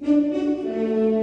Música